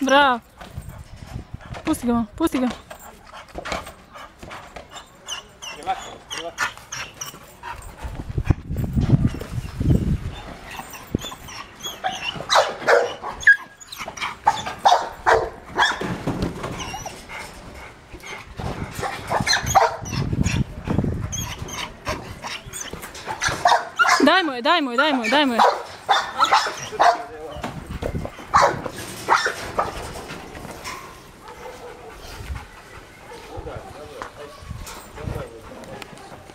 Bravo. Pusti ga, pusti ga. Daj mu je, daj mu je, daj mu je, daj mu je.